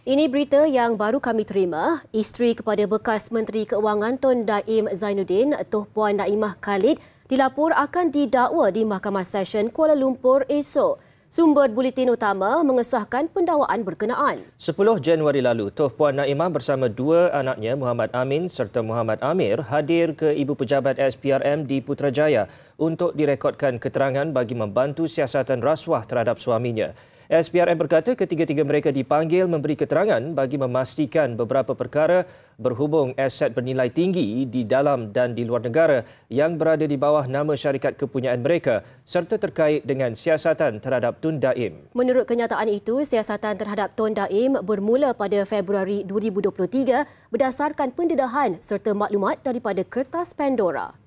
Ini berita yang baru kami terima. Isteri kepada bekas Menteri Keuangan Tun Daim Zainuddin, Tuh Puan Naimah Khalid, dilapor akan didakwa di Mahkamah Session Kuala Lumpur esok. Sumber buletin utama mengesahkan pendakwaan berkenaan. 10 Januari lalu, Tuh Puan Naimah bersama dua anaknya Muhammad Amin serta Muhammad Amir hadir ke Ibu Pejabat SPRM di Putrajaya untuk direkodkan keterangan bagi membantu siasatan rasuah terhadap suaminya. SPRM berkata ketiga-tiga mereka dipanggil memberi keterangan bagi memastikan beberapa perkara berhubung aset bernilai tinggi di dalam dan di luar negara yang berada di bawah nama syarikat kepunyaan mereka serta terkait dengan siasatan terhadap Tun Daim. Menurut kenyataan itu, siasatan terhadap Tun Daim bermula pada Februari 2023 berdasarkan pendedahan serta maklumat daripada kertas Pandora.